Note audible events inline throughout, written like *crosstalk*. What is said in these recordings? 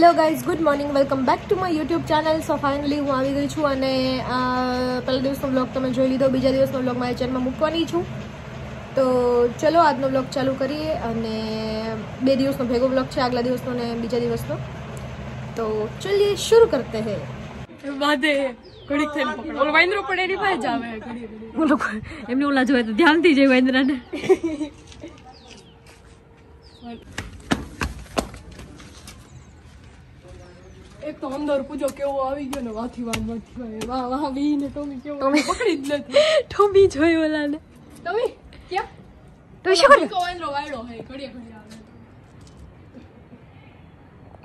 Hello guys good morning welcome back to my YouTube channel so finally હું આવી ગઈ છું અને પહેલા દિવસનો બ્લોગ તમે જોઈ લીધો, બીજા દિવસનો બ્લોગ મારી ચેનલમાં મૂકવાની છું. તો ચલો આજનો બ્લોગ ચાલુ કરીએ અને બે દિવસનો ભેગો બ્લોગ છે, આગલા દિવસનો ને બીજા દિવસનો. તો ચલીએ, શરૂ કરતે હે. વાદે ઘડીક થઈને પકડો. વાંદરો પણ એની પાસે જ આવે. ઘડી ઓલા જોવે તો ધ્યાનથી જઈ વાંદરાને. અંદર પૂજો કેવો આવી ગયો ને વાથી વાન વાથી વાન વાહ વાહ બી ને ટોમી કેવો પકડી જ લે ટોમી જોઈ ઓલાને ટોમી ક્યાં તો શું કરે કો વાંદરો વાયડો હે ઘડીએ ઘડીએ આવે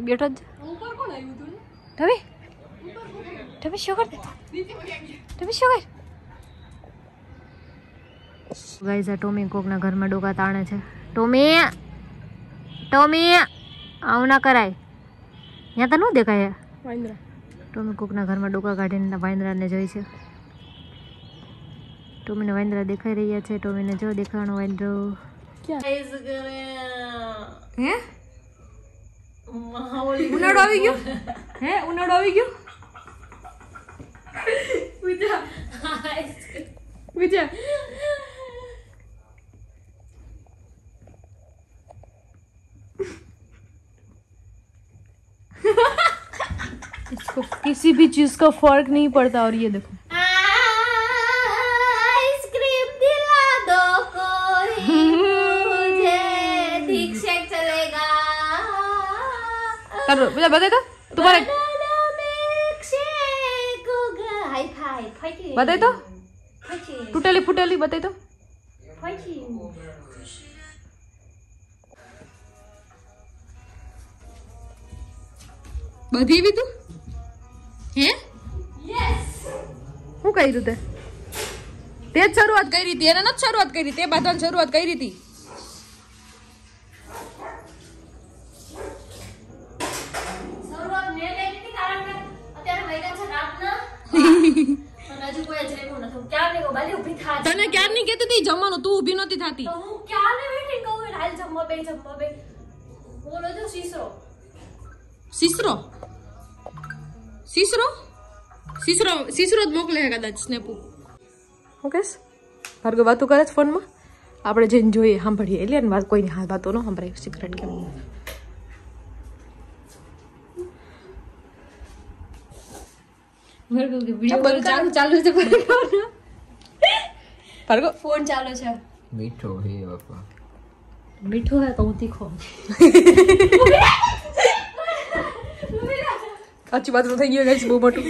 બેઠો જ ઉપર કોણ આવ્યું તું ટોમી ટોમી શું કરતે ટોમી શું કર ગાઈઝ આ ટોમી કોકના ઘરમાં ડોકા તાણે છે ટોમી ટોમી આવું ના કરાય ત્યાં તો ન દેખાય વાંદરા. ટોમી કુકના ઘરમાં ડોકા કાઢીને વાંદરાને જોઈ છે. ટોમીને વાંદરા દેખાઈ રહ્યા છે. ટોમીને જો દેખાણો વાંદરો. હે? ઉનાળો આવી ગયો? હે ઉનાળો આવી ગયો? બીજા किसी भी चीज का फर्क नहीं पड़ता और ये देखो आइसक्रीम दिला दो कोई मुझे दीक्षक चलेगा करो मुझे बता दो तुम्हारे Banana milkshake होगा हाई फाई फाइटिंग बताए तो फाइटिंग टूटेली फुटेली बताए तो फाइटिंग બધી એવી તું હે? શું કર્યું તે તે જ શરૂઆત કરી હતી એને નથી શરૂઆત કરી તે બાંધવાની શરૂઆત કરી હતી. *laughs* તને ક્યારની કેતી હતી? જમવાનું તું ઊભી નતી થતી. હું સીસરો સીસરો સીસરો જ મોકલે છે કદાચ સ્નેપુ હું કહેશ ભાર્ગવ વાતો કરે છે ફોનમાં આપણે જઈને જોઈએ સાંભળીએ એટલે વાત કોઈની હા વાતો ન સંભળાય સિક્રેટ કેમ ભાર્ગવ કે બંધ ચાલુ ચાલુ છે ભાર્ગવ ભાર્ગવ ફોન ચાલુ છે મીઠો હે બાપા મીઠો હે તો હું તીખો સાચી વાત તો થઈ ગયો ગાઈસ બહુ મોટું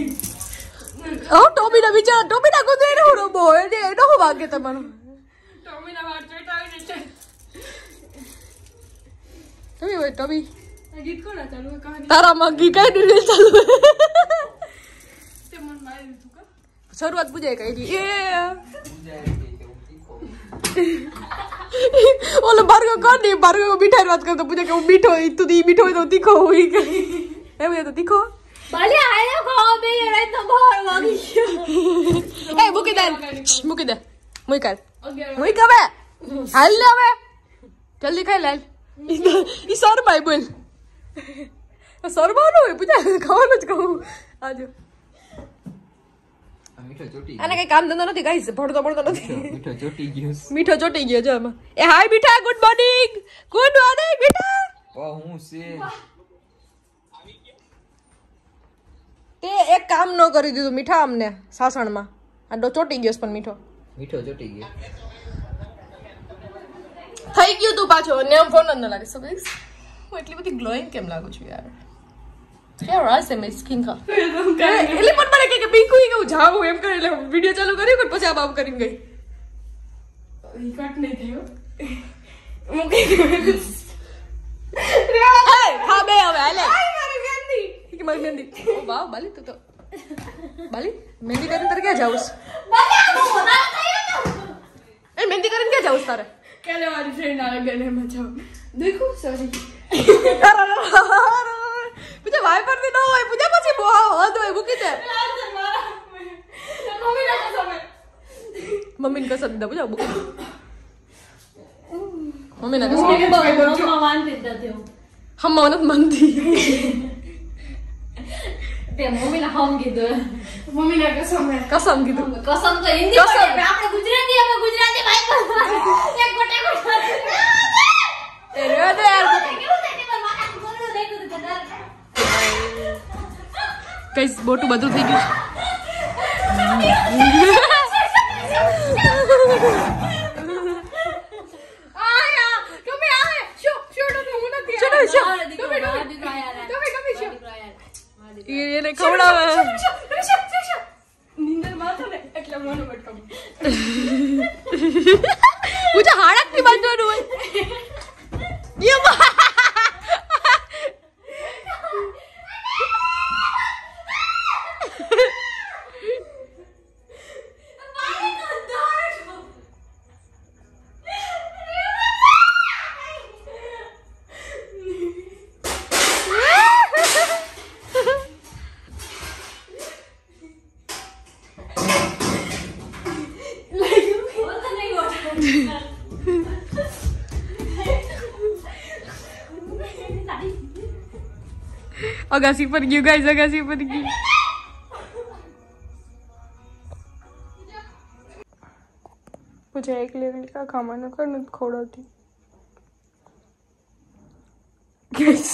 ઓ ટોમીના બિચારા ટોમીના કુદરે એનો હું રોબો એને એનો હું વાગે તમારું ટોમીના વાળ ચોટાવીને છે ટોમી હોય ટોમી આ ગીત કોના ચાલુ હે કહાની તારા મગી કઈ ડિટેલ ચાલુ તે મન મારી દીધું કા શરૂઆત પૂજાય કરી એ ઓલો ભાર્ગવ કોણ નહીં ભાર્ગવ મીઠાઈ વાત કરતો પૂછે કે હું મીઠો હોય તું ઈ મીઠો હોય તો તીખો હોય કે એમ એ તો તીખો ભલે આયો ખાવા બે રાત તો બહાર વાગી ગયો એ મૂકી દે મૂકી દે મૂકી કર અગિયાર મૂકી કવે હાલ લે હવે જલ્દી ખાઈ લાલ ઈ શરમાય બોલ શરમાનું હોય પૂજા ખાવાનું જ કહું આજો આ મીઠો ચોટી આને કઈ કામ ધંધો નથી કઈ ભણતો ભણતો નથી મીઠો ચોટી ગયો મીઠો ચોટી ગયો જો આમાં એ હાય મીઠા ગુડ મોર્નિંગ ગુડ મોર્નિંગ મીઠા ઓ હું છે તે એક કામ ન કરી દીધું મીઠા અમને સાસણમાં. આ ડો ચોટી ગયો પણ મીઠો. મીઠો ચોટી ગયો. થઈ ગયું તું પાછો. અને આમ ફોન જ ન લાગે. સો ગાઈસ હું એટલી બધી ગ્લોઈંગ કેમ લાગુ છું યાર? ક્યાં રાસ મેં સ્કિન કા એટલે પણ મને કે કે બીકુ કે હું જાઉં એમ કરી. એટલે વિડિયો ચાલુ કર્યો પણ પછી આ બાપ કરીને ગઈ? ઈ કટ નહીં થયો. *laughs* એ ખા બે હવે હાલે. Iki mari mandi. Oh, wow, balik tuh tuh. Balik. Mandi kan ntar gak jauh. Balik aku mau Eh, mandi kan gak jauh tar. Kalau ada train ada gak nih macam. Dekho, sorry. Aduh, aduh. Puja wiper di no, puja pasti bawa. Aduh, ibu kita. Mami nak sampai. Mami nak sampai. Puja bukan. Mami nak sampai. Mami nak sampai. Mami nak sampai. Mami nak sampai. તે મમ્મીને હમ કીધું મમ્મીને કસમ. કસમ કીધું. કસમ તો હિન્દી કસમ. આપણે ગુજરાતી અમે ગુજરાતી ભાઈ એક ગોટે ગોટે. એ દે મોટું બધું થઈ ગયું *laughs* *laughs* 你们的狗老板。અગાસી પર ગયું ગાઈઝ અગાસી પર ગયું પૂજા એકલી એકલી કા ખાવાનું કર નથી ખવડાવતી Guys.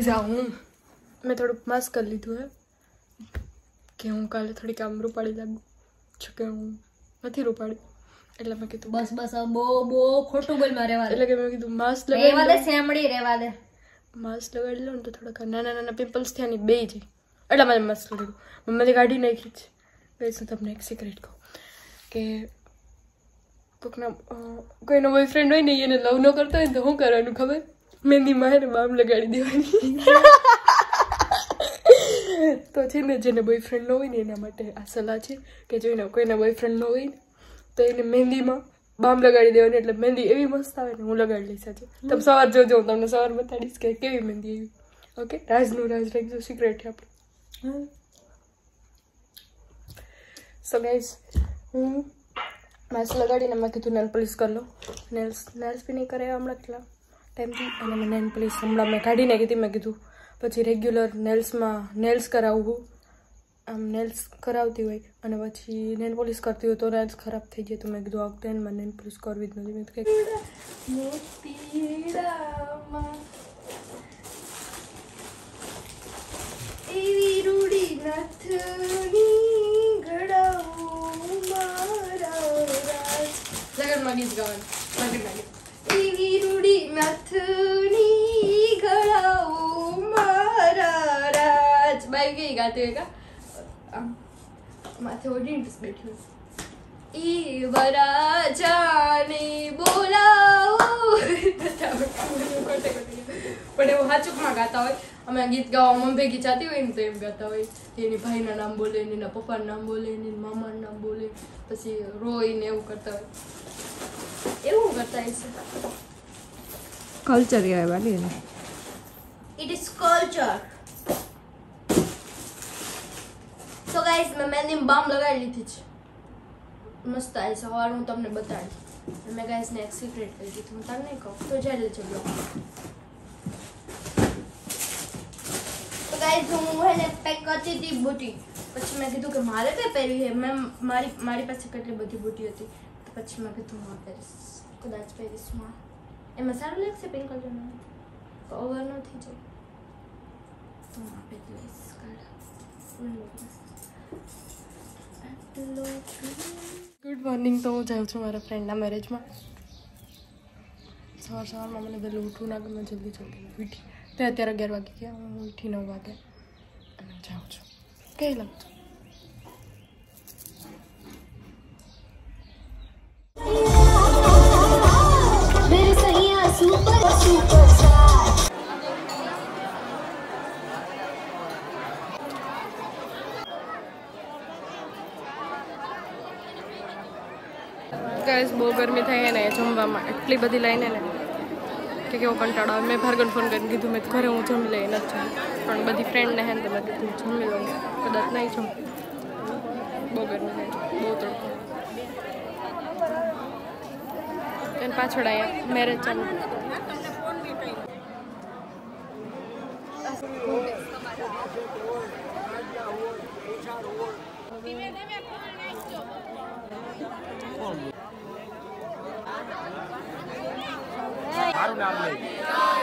જા હું મેં થોડુંક માસ્ક કરી લીધું હે કે હું કાલે થોડીક આમ રૂપાળી લાગુ જો કે હું નથી રૂપાળી એટલે મેં કીધું બસ બસ બહુ બહુ ખોટું બોલ મારે રેવા એટલે કે મેં કીધું માસ્ક રેવા લગાડી દે લઉં. સેમડી રેવા દે. માસ્ક લગાડી લઉં ને તો થોડાક નાના નાના પિમ્પલ્સ થયા ને બે જાય. એટલે મારે માસ્ક લગાડ્યું મમ્મીએ કાઢી નાખી છે ગઈ હું તમને એક સિક્રેટ કહું? કે કોકના કોઈનો બોયફ્રેન્ડ હોય ને એને લવ ન કરતો હોય ને તો શું કરવાનું ખબર? મહેંદીમાં હે ને બામ લગાડી દેવાની. *laughs* તો છે ને જેને બોયફ્રેન્ડ ન હોય ને એના માટે આ સલાહ છે કે જોઈને કોઈના બોયફ્રેન્ડ ન હોય ને તો એને મહેંદીમાં બામ લગાડી દેવાની એટલે મહેંદી એવી મસ્ત આવે ને હું લગાડી લઈશ આજે તમે સવાર જોજો હું તમને સવાર બતાડીશ કે કેવી મહેંદી એવી ઓકે રાજનું રાજ રાખજો સિક્રેટ છે આપણે સો ગાઈઝ હું માસ્ક લગાડીને મેં કીધું નેલ પોલિશ કરી લો નેલ્સ નેલ્સ બી નહીં કરે હમણાં કેટલા ટાઈમથી અને મેં નેલ પોલિશ હમણાં મેં કાઢી નાખી હતી મેં કીધું પછી રેગ્યુલર નેલ્સમાં નેલ્સ કરાવવું આમ નેલ્સ કરાવતી હોય અને પછી નેલ પોલિશ કરતી હોય તો નેલ્સ ખરાબ થઈ જાય તો મેં કીધું આ વખતે માં નેલ પોલિશ કરવી જ નથી મેં કીધું એવી રૂડી નથની ઘડાવું મારા રાજ લગનમાં ગીત ગાવાનું લગન માથે ઓડીને બેઠી હોય ઈ વરાજાને બોલાવો પણ એવું હાચુકમાં ગાતા હોય અમે ગીત ગાવા મમ્મી ભેગી જાતી હોય ને તો એમ ગાતા હોય કે એની ભાઈના નામ બોલે ને એના પપ્પાનું નામ બોલે ને એની મામાનું નામ બોલે પછી રોય ને એવું કરતા હોય એવું કરતા હશે કલ્ચર કહેવાય વાલી એને it is culture so guys મેં મહેંદી બામ લગાડી લીધી છે મસ્ત આવી છે સવાર હું તમને બતાડી મેં ગાઈસને એક સિક્રેટ કહી દીધું હું તમને નહીં કહું તો જાય છે બ્લોગ તો ગાઈસ હું હેને પેક કરતી હતી બુટી પછી મેં કીધું કે મારે કઈ પહેરવી છે મેં મારી મારી પાસે કેટલી બધી બુટી હતી તો પછી મેં કીધું હું આ પહેરીશ કદાચ પહેરીશ હું આ. એમાં સારું લાગશે પિંક કલરનું કવર ન થઈ જાય તો હું આ પહેરી લઈશ કાલે ગુડ મોર્નિંગ તો હું જાઉં છું મારા ફ્રેન્ડના મેરેજમાં સવાર સવારમાં મને પહેલું ઉઠવું ના ગમે, જલ્દી જલ્દી ઉઠી. તે અત્યારે અગિયાર વાગી ગયા, હું ઉઠી નવ વાગે અને જાઉં છું. કઈ લાગતું? ગાઈસ બહુ ગરમી થઈ ને જમવામાં એટલી બધી લઈને ને કે કેવો કંટાળો આવે મેં ભાર્ગવને ફોન કરીને કીધું મેં ઘરે હું જમી લઈ નથી પણ બધી ફ્રેન્ડને હે ને મેં કીધું જમી લઉં કદાચ નહીં જમ બહુ ગરમી થાય બહુ તડકો એને પાછળ અહીંયા મેરેજ ચાલુ ધીમે ધીમે nominated.